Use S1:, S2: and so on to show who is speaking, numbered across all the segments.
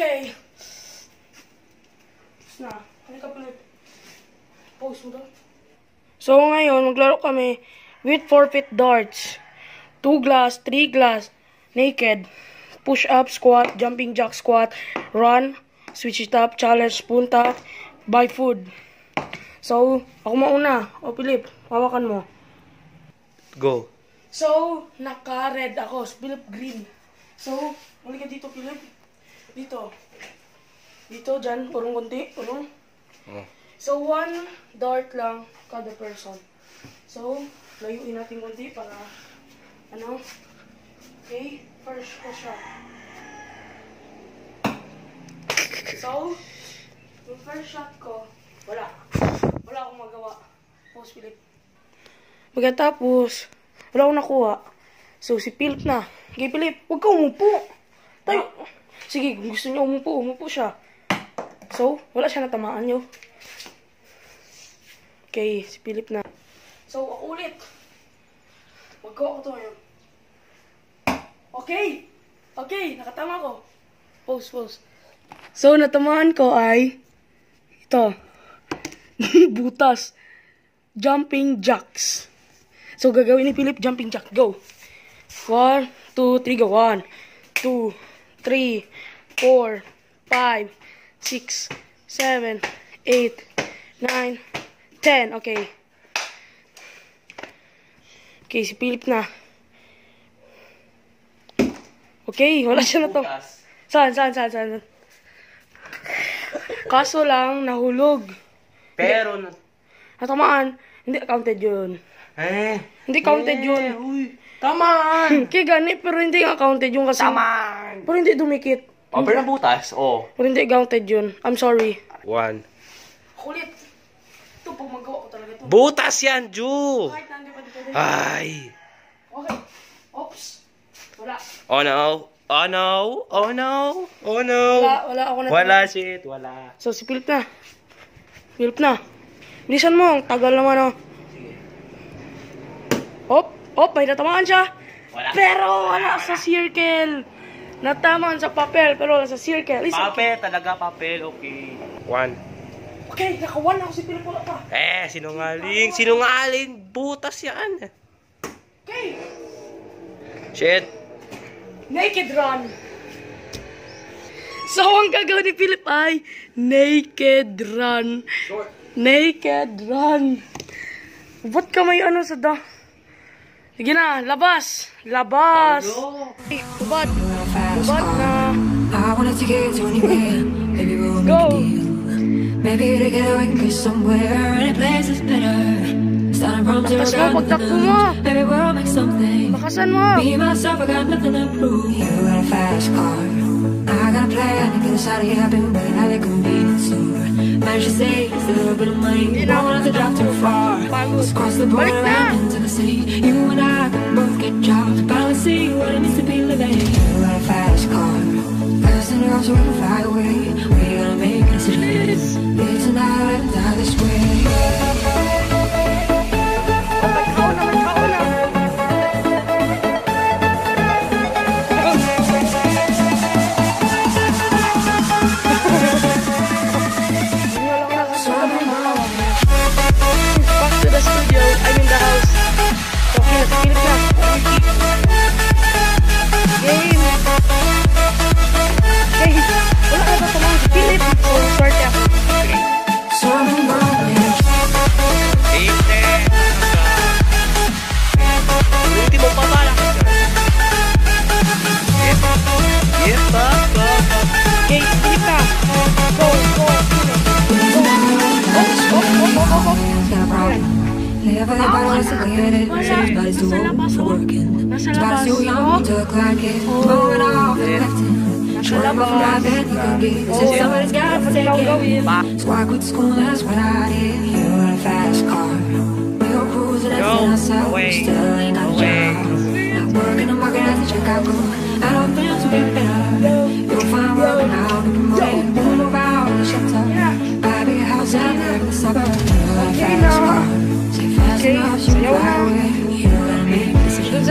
S1: Okay. Na. Pa mo daw. So ngayon, maglaro kami with forfeit darts. 2 glass, 3 glass, naked, push up, squat, jumping jack squat, run, switch it up, challenge, punta, buy food. So, ako mauna. O, Philip, hawakan mo.
S2: Go.
S1: So, naka-red ako. Si Philip green. So, muli ka dito, Philip. Dito. Dito, dyan. Urong konti. Urong.
S2: Oh.
S1: So, one dart lang kada person. So, layuin natin konti para, ano, okay, first ko siya. So, yung first shot ko, wala. Wala akong magawa. Pause, Philip. Pagkatapos, wala akong nakuha. So, si Philip na. Okay, Philip, huwag ka umupo. Tayo. Sige, kung gusto niya umupo, umupo siya. So, wala siya natamaan niyo. Okay, si Philip na. So, ako ulit. Magawa ko to ngayon. Okay! Okay, nakatama ko. Pause, pause. So, natamaan ko ay ito. Butas. Jumping jacks. So, gagawin ni Philip jumping jack. Go. One, two, three, go. One, two, three, four, five, six, seven, eight, nine, ten. Okay. Okay, si Philip na. Okay, wala siya na to. Saan, saan, saan, saan? Kaso lang, nahulog.
S2: Pero, na...
S1: Natamaan. Hindi counted yun.
S2: Eh.
S1: Hindi counted
S2: eh,
S1: yun.
S2: Uy. Taman.
S1: Kaya gani, pero hindi nga counted yun kasi.
S2: Taman.
S1: Pero hindi dumikit.
S2: O, pero butas. Oh.
S1: Pero hindi counted yun. I'm sorry.
S2: One.
S1: Kulit. Ito, pag magawa ko talaga ito.
S2: Butas yan, Ju.
S1: Kahit nandun pa dito.
S2: Ay.
S1: Okay. Oops. Wala.
S2: Oh no. Oh no. Oh no. Oh no.
S1: Wala, wala ako na.
S2: Wala shit. Wala.
S1: So, si Philip na. Philip na. Bilisan mo. Ang tagal naman, oh. Op, op, may natamaan siya.
S2: Wala.
S1: Pero wala sa circle. Natamaan sa papel, pero wala sa circle. Is
S2: Papel talaga, papel. Okay. One.
S1: Okay, nakawan ako si Philip wala pa.
S2: Eh, sinungaling. Sinungaling. Butas yan.
S1: Okay.
S2: Shit.
S1: Naked run. So, ang gagawin ni Philip ay naked run. Naked run. Ba't ka may ano sa da? Sige na, labas. Labas. Hey, Ubad. Ubad um, na.
S3: I wanna take it to anywhere. Maybe we'll make
S1: Go.
S3: a deal. Maybe together we can go somewhere. Any place is better. Starting from zero
S1: mo,
S3: down to
S1: mo.
S3: Maybe we'll make something.
S1: Bakasan mo.
S3: Me myself, I got nothing to prove. You got a fast car. I got a plan to get us out of here. I've been waiting at the convenience store. Managed to save just a little bit of money. Don't have to drive too far. Just cross the border and into the city. You and I can both get jobs. times we're gonna fly away We're gonna make
S1: it to the
S3: It's not die this way it. Everybody's too old for working. Everybody's too young to like it. Moving off and left him. Trying to find that you can be. Cause somebody's got to take him. So I quit school, that's what I did. You got a fast car. We go cruising and feeling ourselves. Still ain't got a job. Not working, I'm working the checkout booth. I don't feel to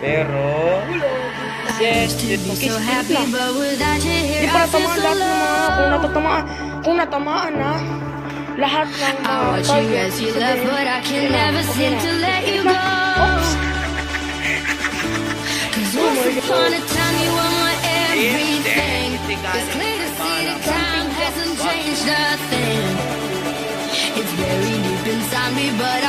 S2: Pero...
S4: Yes, okay, so happy, but without you here, I feel so.
S1: Kung natatamaan, kung natamaan na, lahat ng
S4: I you as you love, but I can never seem to let you go. Cause once upon a time, you were my everything. It's clear to see that time hasn't changed a thing. It's very deep inside me, but